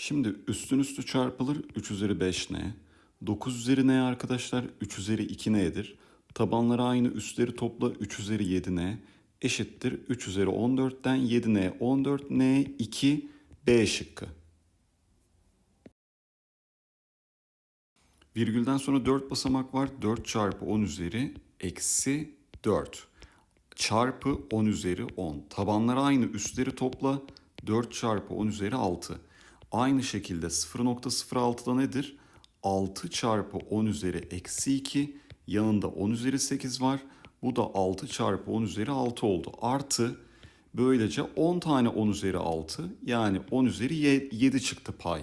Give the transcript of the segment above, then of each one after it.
Şimdi üstün üstü çarpılır 3 üzeri 5n. 9 üzeri n arkadaşlar 3 üzeri 2n'dir. Tabanları aynı üstleri topla 3 üzeri 7n eşittir 3 üzeri 14'ten 7n 14n 2 B şıkkı. Virgülden sonra 4 basamak var. 4 çarpı 10 üzeri eksi 4 çarpı 10 üzeri 10. Tabanları aynı üstleri topla 4 çarpı 10 üzeri 6. Aynı şekilde 0.06'da nedir? 6 çarpı 10 üzeri eksi 2 yanında 10 üzeri 8 var. Bu da 6 çarpı 10 üzeri 6 oldu. Artı böylece 10 tane 10 üzeri 6 yani 10 üzeri 7 çıktı pay.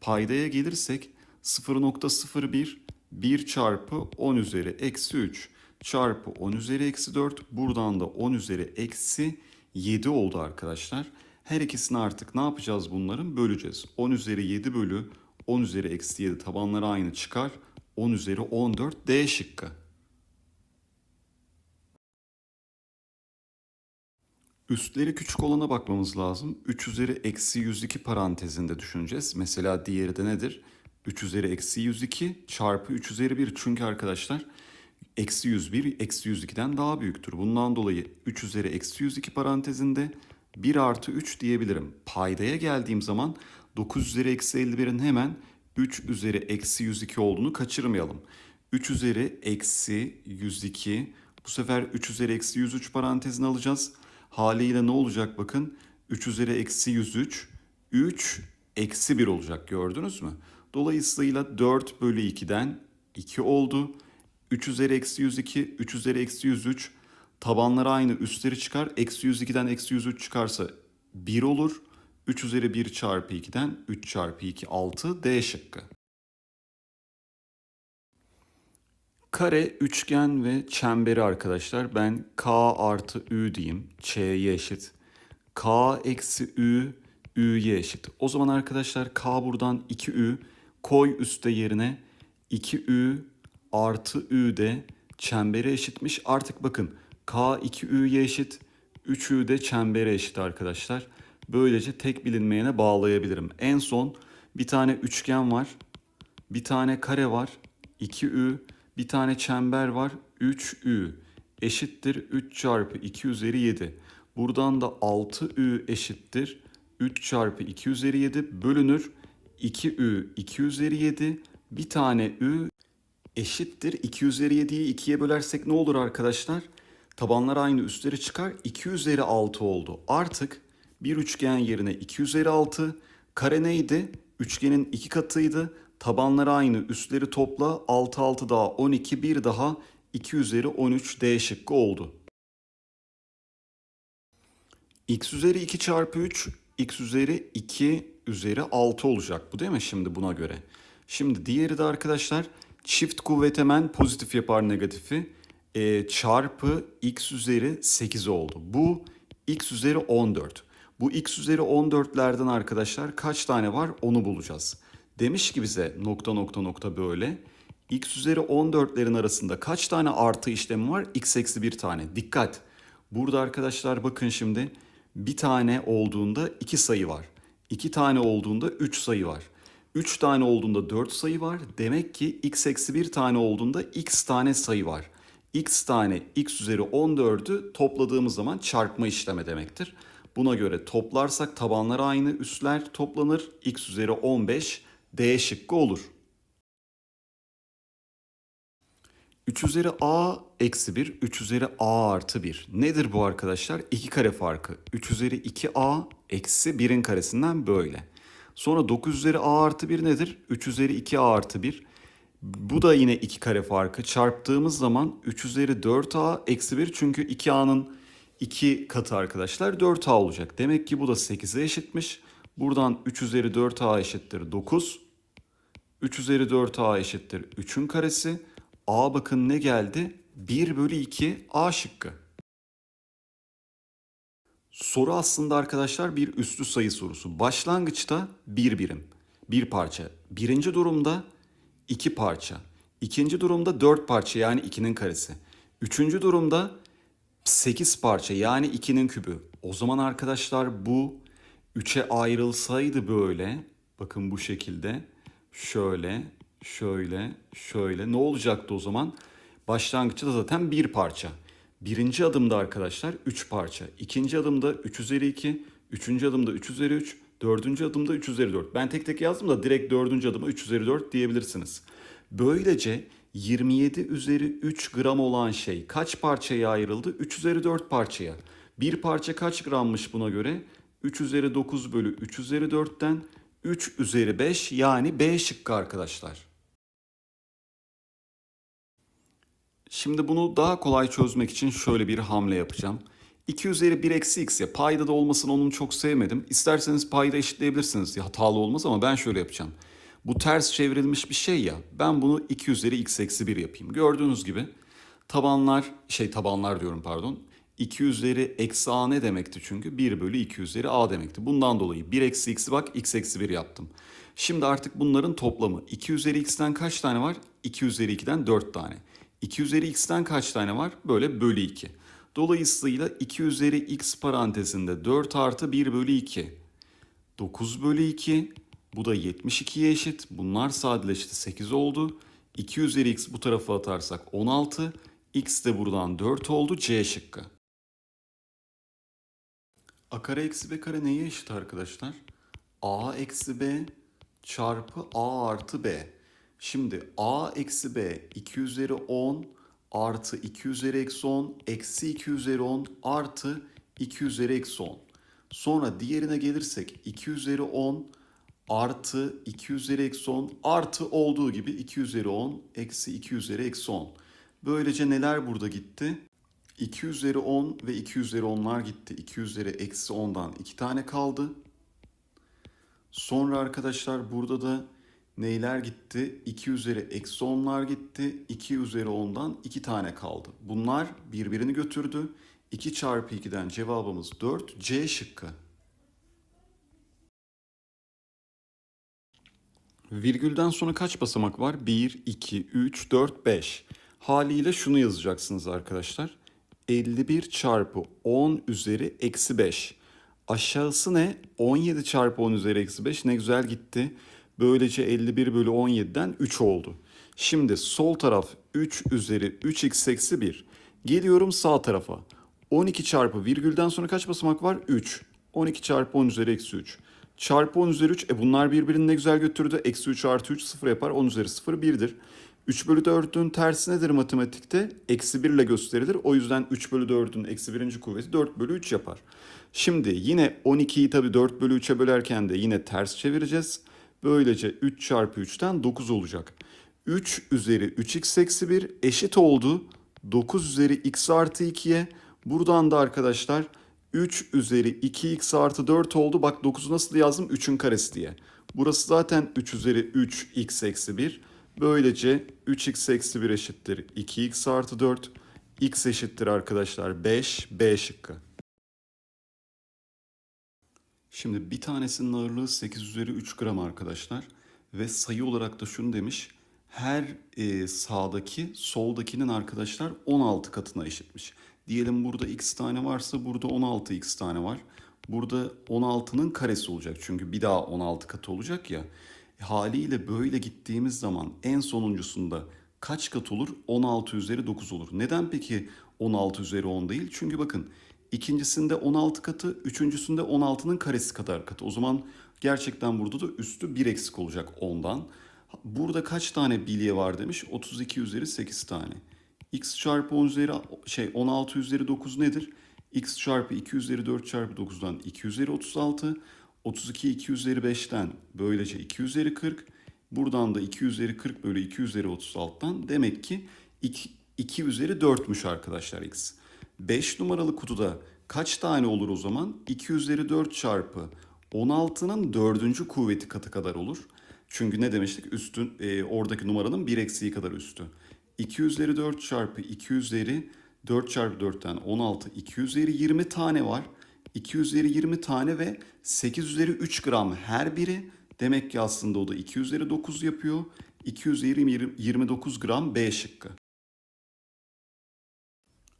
Paydaya gelirsek 0.01 1 çarpı 10 üzeri eksi 3 çarpı 10 üzeri eksi 4 buradan da 10 üzeri eksi 7 oldu arkadaşlar. Her ikisini artık ne yapacağız bunların? Böleceğiz. 10 üzeri 7 bölü 10 üzeri eksi 7 tabanları aynı çıkar. 10 üzeri 14 D şıkkı. Üstleri küçük olana bakmamız lazım. 3 üzeri eksi 102 parantezinde düşüneceğiz. Mesela diğeri de nedir? 3 üzeri eksi 102 çarpı 3 üzeri 1. Çünkü arkadaşlar eksi 101 eksi 102'den daha büyüktür. Bundan dolayı 3 üzeri eksi 102 parantezinde 1 artı 3 diyebilirim. Paydaya geldiğim zaman 9 üzeri eksi 51'in hemen 3 üzeri eksi 102 olduğunu kaçırmayalım. 3 üzeri eksi 102 bu sefer 3 üzeri eksi 103 parantezini alacağız. Haliyle ne olacak bakın 3 üzeri eksi 103 3 eksi 1 olacak gördünüz mü? Dolayısıyla 4 bölü 2'den 2 oldu. 3 üzeri eksi 102, 3 üzeri eksi 103. Tabanları aynı üstleri çıkar. Eksi 102'den eksi 103 çıkarsa 1 olur. 3 üzeri 1 çarpı 2'den 3 çarpı 2 6 D şıkkı. Kare, üçgen ve çemberi arkadaşlar. Ben K artı Ü diyeyim. Ç'ye eşit. K eksi Ü, Ü'ye eşit. O zaman arkadaşlar K buradan 2Ü koy üste yerine 2Ü artı Ü de çembere eşitmiş. Artık bakın K 2Ü'ye eşit. 3Ü de çembere eşit arkadaşlar. Böylece tek bilinmeyene bağlayabilirim. En son bir tane üçgen var. Bir tane kare var. 2Ü. Bir tane çember var. 3Ü eşittir 3 çarpı 2 üzeri 7. Buradan da 6Ü eşittir 3 çarpı 2 üzeri 7 bölünür. 2Ü 2 üzeri 7. Bir tane Ü eşittir. 2 üzeri 7'yi 2'ye bölersek ne olur arkadaşlar? Tabanlar aynı üstleri çıkar. 2 üzeri 6 oldu. Artık bir üçgen yerine 2 üzeri 6. Kare neydi? Üçgenin iki katıydı. Tabanları aynı üstleri topla. 6 6 daha 12 bir daha 2 üzeri 13 D şıkkı oldu. x üzeri 2 çarpı 3 x üzeri 2 üzeri 6 olacak bu değil mi şimdi buna göre? Şimdi diğeri de arkadaşlar çift kuvvet hemen pozitif yapar negatifi e, çarpı x üzeri 8 oldu. Bu x üzeri 14. Bu x üzeri 14'lerden arkadaşlar kaç tane var onu bulacağız. Demiş ki bize nokta nokta nokta böyle. x üzeri 14'lerin arasında kaç tane artı işlemi var? x eksi bir tane. Dikkat. Burada arkadaşlar bakın şimdi bir tane olduğunda iki sayı var. İki tane olduğunda üç sayı var. 3 tane olduğunda 4 sayı var. Demek ki x eksi 1 tane olduğunda x tane sayı var. X tane x üzeri 14'ü topladığımız zaman çarpma işleme demektir. Buna göre toplarsak tabanlar aynı üstler toplanır. x üzeri 15 D şıkkı olur. 3 üzeri a eksi 1, 3 üzeri a artı 1. Nedir bu arkadaşlar? 2 kare farkı. 3 üzeri 2a eksi 1'in karesinden böyle. Sonra 9 üzeri a artı 1 nedir? 3 üzeri 2a artı 1. Bu da yine 2 kare farkı. Çarptığımız zaman 3 üzeri 4a eksi 1 çünkü 2a'nın 2 katı arkadaşlar 4a olacak. Demek ki bu da 8'e eşitmiş. Buradan 3 üzeri 4a eşittir 9. 3 üzeri 4a eşittir 3'ün karesi. A bakın ne geldi? 1 bölü 2 A şıkkı. Soru aslında arkadaşlar bir üstü sayı sorusu. Başlangıçta bir birim, bir parça. Birinci durumda iki parça. İkinci durumda dört parça yani ikinin karesi. Üçüncü durumda sekiz parça yani ikinin kübü. O zaman arkadaşlar bu üçe ayrılsaydı böyle Bakın bu şekilde. Şöyle, şöyle, şöyle. Ne olacaktı o zaman? Başlangıçta da zaten bir parça. Birinci adımda arkadaşlar 3 parça. İkinci adımda 3 üzeri 2. Üçüncü adımda 3 üzeri 3. Dördüncü adımda 3 üzeri 4. Ben tek tek yazdım da direkt dördüncü adıma 3 üzeri 4 diyebilirsiniz. Böylece 27 üzeri 3 gram olan şey kaç parçaya ayrıldı? 3 üzeri 4 parçaya. Bir parça kaç grammış buna göre? 3 üzeri 9 bölü 3 üzeri 4'ten 3 üzeri 5 yani B şıkkı arkadaşlar. Şimdi bunu daha kolay çözmek için şöyle bir hamle yapacağım. 2 üzeri 1 eksi x ya payda da olmasını onun çok sevmedim. İsterseniz payda eşitleyebilirsiniz. Ya, hatalı olmaz ama ben şöyle yapacağım. Bu ters çevrilmiş bir şey ya. Ben bunu 2 üzeri x eksi 1 yapayım. Gördüğünüz gibi tabanlar şey tabanlar diyorum pardon. 2 üzeri eksi a ne demekti çünkü? 1 bölü 2 üzeri a demekti. Bundan dolayı 1 eksi x'i bak x eksi 1 yaptım. Şimdi artık bunların toplamı 2 üzeri x'ten kaç tane var? 2 üzeri 2'den 4 tane. 2 üzeri x'ten kaç tane var? Böyle bölü 2. Dolayısıyla 2 üzeri x parantezinde 4 artı 1 bölü 2. 9 bölü 2. Bu da 72'ye eşit. Bunlar sadeleşti 8 oldu. 2 üzeri x bu tarafa atarsak 16. X de buradan 4 oldu. C şıkkı. A kare eksi B kare neye eşit arkadaşlar? A eksi B çarpı A artı B. Şimdi A eksi B 2 üzeri 10 artı 2 üzeri eksi 10 eksi 2 üzeri 10 artı 2 üzeri eksi 10. Sonra diğerine gelirsek 2 üzeri 10 artı 2 üzeri eksi 10 artı olduğu gibi 2 üzeri 10 eksi 2 üzeri eksi 10. Böylece neler burada gitti? 2 üzeri 10 ve 2 üzeri 10'lar gitti. 2 üzeri eksi 10'dan 2 tane kaldı. Sonra arkadaşlar burada da neyler gitti? 2 üzeri eksi 10'lar gitti. 2 üzeri 10'dan 2 tane kaldı. Bunlar birbirini götürdü. 2 çarpı 2'den cevabımız 4. C şıkkı. Virgülden sonra kaç basamak var? 1, 2, 3, 4, 5. Haliyle şunu yazacaksınız arkadaşlar. 51 çarpı 10 üzeri eksi 5. Aşağısı ne? 17 çarpı 10 üzeri eksi 5 ne güzel gitti. Böylece 51 bölü 17'den 3 oldu. Şimdi sol taraf 3 üzeri 3x eksi 1. Geliyorum sağ tarafa. 12 çarpı virgülden sonra kaç basamak var? 3. 12 çarpı 10 üzeri eksi 3. Çarpı 10 üzeri 3. E bunlar birbirini ne güzel götürdü. Eksi 3 artı 3 0 yapar. 10 üzeri 0 1'dir. 3 bölü 4'ün tersi nedir matematikte? Eksi 1 ile gösterilir. O yüzden 3 bölü 4'ün eksi birinci kuvveti 4 bölü 3 yapar. Şimdi yine 12'yi tabi 4 bölü 3'e bölerken de yine ters çevireceğiz. Böylece 3 çarpı 3'ten 9 olacak. 3 üzeri 3x eksi 1 eşit oldu. 9 üzeri x artı 2'ye. Buradan da arkadaşlar 3 üzeri 2x artı 4 oldu. Bak 9'u nasıl yazdım? 3'ün karesi diye. Burası zaten 3 üzeri 3x eksi 1. Böylece 3x eksi 1 eşittir 2x artı 4. x eşittir arkadaşlar 5. B şıkkı. Şimdi bir tanesinin ağırlığı 8 üzeri 3 gram arkadaşlar. Ve sayı olarak da şunu demiş. Her e, sağdaki soldakinin arkadaşlar 16 katına eşitmiş. Diyelim burada x tane varsa burada 16 x tane var. Burada 16'nın karesi olacak. Çünkü bir daha 16 katı olacak ya. Haliyle böyle gittiğimiz zaman en sonuncusunda kaç kat olur? 16 üzeri 9 olur. Neden peki 16 üzeri 10 değil? Çünkü bakın ikincisinde 16 katı, üçüncüsünde 16'nın karesi kadar katı. O zaman gerçekten burada da üstü 1 eksik olacak 10'dan. Burada kaç tane bilye var demiş? 32 üzeri 8 tane. x çarpı 10 üzeri şey 16 üzeri 9 nedir? x çarpı 2 üzeri 4 çarpı 9'dan 2 üzeri 36. 32 2 üzeri 5'ten böylece 2 üzeri 40. Buradan da 2 üzeri 40 bölü 2 üzeri 36'dan demek ki 2, 2 üzeri 4'müş arkadaşlar x. 5 numaralı kutuda kaç tane olur o zaman? 2 üzeri 4 çarpı 16'nın 4. kuvveti katı kadar olur. Çünkü ne demiştik? Üstün e, oradaki numaranın 1 eksiği kadar üstü. 2 üzeri 4 çarpı 2 üzeri 4 çarpı 4'ten 16 2 üzeri 20 tane var. 2 üzeri 20 tane ve 8 üzeri 3 gram her biri. Demek ki aslında o da 2 üzeri 9 yapıyor. 2 üzeri 29 gram B şıkkı.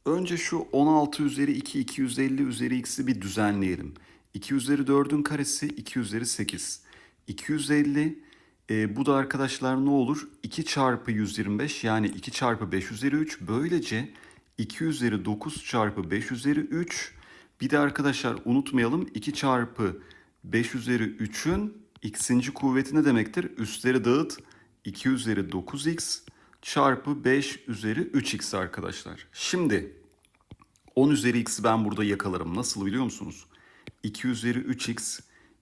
Önce şu 16 üzeri 2, 250 üzeri x'i bir düzenleyelim. 2 üzeri 4'ün karesi 2 üzeri 8. 250. E, bu da arkadaşlar ne olur? 2 çarpı 125 yani 2 çarpı 5 üzeri 3. Böylece 2 üzeri 9 çarpı 5 üzeri 3. Bir de arkadaşlar unutmayalım 2 çarpı 5 üzeri 3'ün x'inci kuvveti ne demektir? Üstleri dağıt 2 üzeri 9x çarpı 5 üzeri 3x arkadaşlar. Şimdi 10 üzeri x'i ben burada yakalarım. Nasıl biliyor musunuz? 2 üzeri 3x,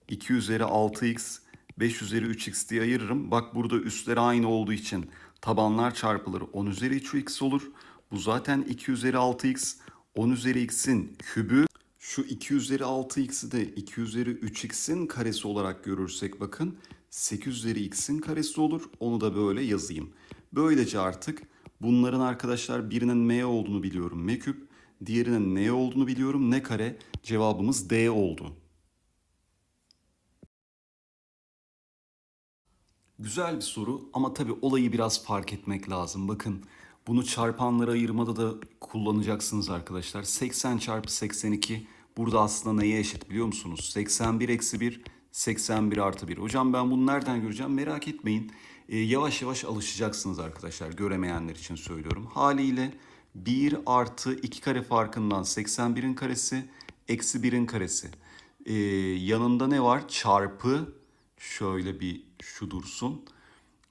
2 üzeri 6x, 5 üzeri 3x diye ayırırım. Bak burada üstleri aynı olduğu için tabanlar çarpılır. 10 üzeri 3x olur. Bu zaten 2 üzeri 6x. 10 üzeri x'in kübü. Şu 2 üzeri 6x'i de 2 üzeri 3x'in karesi olarak görürsek bakın 8 üzeri x'in karesi olur. Onu da böyle yazayım. Böylece artık bunların arkadaşlar birinin m olduğunu biliyorum m küp. Diğerinin ne olduğunu biliyorum. Ne kare? Cevabımız D oldu. Güzel bir soru ama tabii olayı biraz fark etmek lazım. Bakın bunu çarpanlara ayırmada da kullanacaksınız arkadaşlar. 80 çarpı 82 burada aslında neye eşit biliyor musunuz? 81 eksi 1, 81 artı 1. Hocam ben bunu nereden göreceğim merak etmeyin. Ee, yavaş yavaş alışacaksınız arkadaşlar. Göremeyenler için söylüyorum. Haliyle 1 artı 2 kare farkından 81'in karesi eksi 1'in karesi. Ee, yanında ne var? Çarpı şöyle bir şu dursun.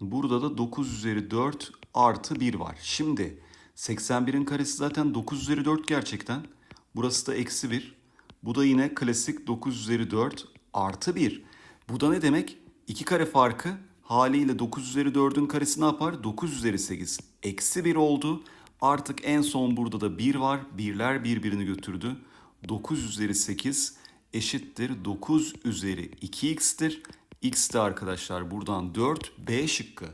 Burada da 9 üzeri 4 artı 1 var. Şimdi 81'in karesi zaten 9 üzeri 4 gerçekten. Burası da eksi 1. Bu da yine klasik 9 üzeri 4 artı 1. Bu da ne demek? 2 kare farkı haliyle 9 üzeri 4'ün karesi ne yapar? 9 üzeri 8 eksi 1 oldu. Artık en son burada da 1 var. Birler birbirini götürdü. 9 üzeri 8 eşittir 9 üzeri 2x'tir. X de arkadaşlar buradan 4 B şıkkı.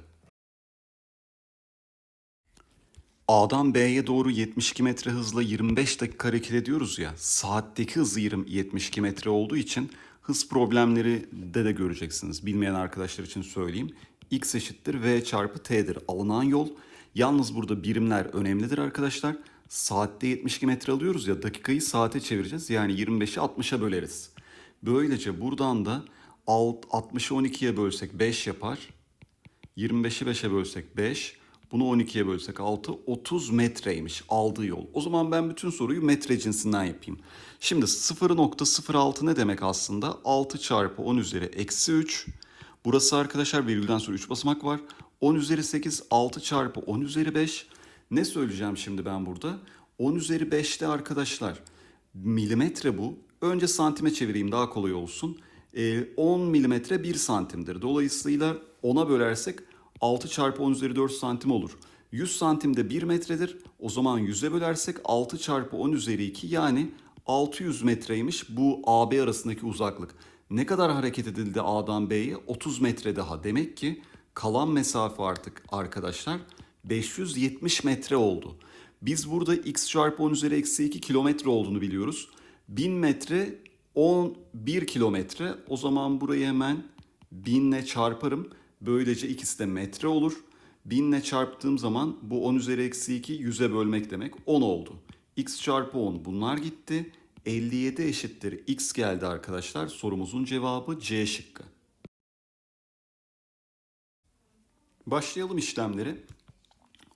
A'dan B'ye doğru 72 metre hızla 25 dakika hareket ediyoruz ya. Saatteki hızı 72 metre olduğu için hız problemleri de de göreceksiniz. Bilmeyen arkadaşlar için söyleyeyim. X eşittir V çarpı T'dir. Alınan yol Yalnız burada birimler önemlidir arkadaşlar. Saatte 72 metre alıyoruz ya dakikayı saate çevireceğiz. Yani 25'i 60'a böleriz. Böylece buradan da 60'ı 12'ye bölsek 5 yapar. 25'i 5'e bölsek 5. Bunu 12'ye bölsek 6. 30 metreymiş aldığı yol. O zaman ben bütün soruyu metre cinsinden yapayım. Şimdi 0.06 ne demek aslında? 6 çarpı 10 üzeri eksi 3. Burası arkadaşlar virgülden sonra 3 basamak var. 10 üzeri 8 6 çarpı 10 üzeri 5. Ne söyleyeceğim şimdi ben burada? 10 üzeri 5'te arkadaşlar milimetre bu. Önce santime çevireyim daha kolay olsun. E, 10 milimetre 1 santimdir. Dolayısıyla 10'a bölersek 6 çarpı 10 üzeri 4 santim olur. 100 santim de 1 metredir. O zaman 100'e bölersek 6 çarpı 10 üzeri 2 yani 600 metreymiş bu AB arasındaki uzaklık. Ne kadar hareket edildi A'dan B'ye? 30 metre daha. Demek ki kalan mesafe artık arkadaşlar 570 metre oldu. Biz burada x çarpı 10 üzeri eksi 2 kilometre olduğunu biliyoruz. 1000 metre 11 kilometre. O zaman burayı hemen 1000 ile çarparım. Böylece ikisi de metre olur. 1000 ile çarptığım zaman bu 10 üzeri eksi 2 100'e bölmek demek 10 oldu. x çarpı 10 bunlar gitti. 57 eşittir x geldi arkadaşlar. Sorumuzun cevabı C şıkkı. Başlayalım işlemleri.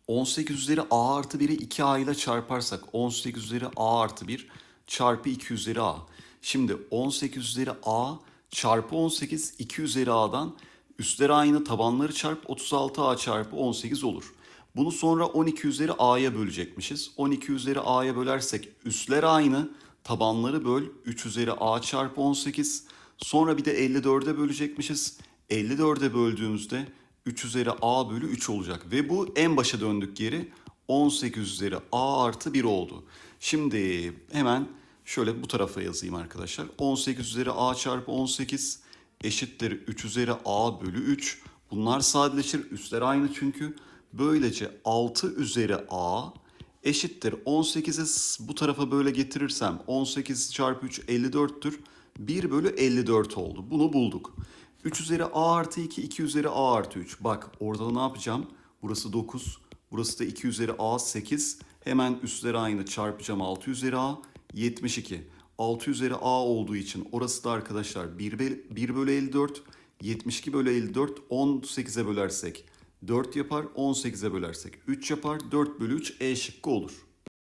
18 üzeri a artı 1'i 2a ile çarparsak 18 üzeri a artı 1 çarpı 2 üzeri a. Şimdi 18 üzeri a çarpı 18 2 üzeri a'dan üstleri aynı tabanları çarp 36a çarpı 18 olur. Bunu sonra 12 üzeri a'ya bölecekmişiz. 12 üzeri a'ya bölersek üstler aynı tabanları böl 3 üzeri a çarpı 18. Sonra bir de 54'e bölecekmişiz. 54'e böldüğümüzde 3 üzeri a bölü 3 olacak. Ve bu en başa döndük geri 18 üzeri a artı 1 oldu. Şimdi hemen şöyle bu tarafa yazayım arkadaşlar. 18 üzeri a çarpı 18 eşittir 3 üzeri a bölü 3. Bunlar sadeleşir. Üstler aynı çünkü. Böylece 6 üzeri a eşittir 18'i bu tarafa böyle getirirsem 18 çarpı 3 54'tür. 1 bölü 54 oldu. Bunu bulduk. 3 üzeri a artı 2, 2 üzeri a artı 3. Bak orada ne yapacağım? Burası 9, burası da 2 üzeri a 8. Hemen üstleri aynı çarpacağım 6 üzeri a 72. 6 üzeri a olduğu için orası da arkadaşlar 1, 1 bölü 54. 72 bölü 54 18'e bölersek 4 yapar. 18'e bölersek 3 yapar. 4 bölü 3 E şıkkı olur.